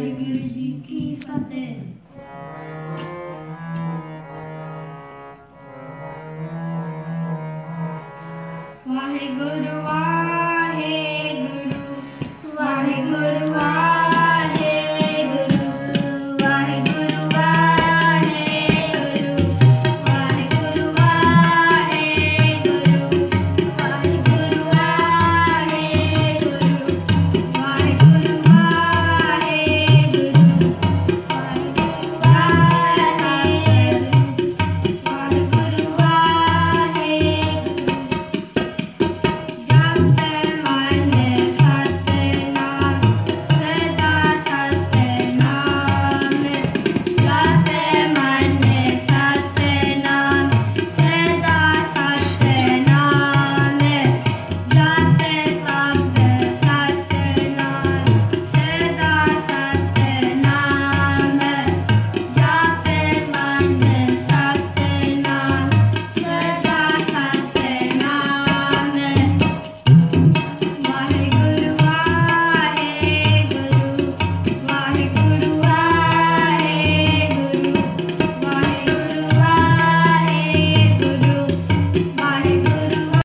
वाहिगुरु जी की फतेह वाहिगुरु वाहे गुरु वाहे गुरु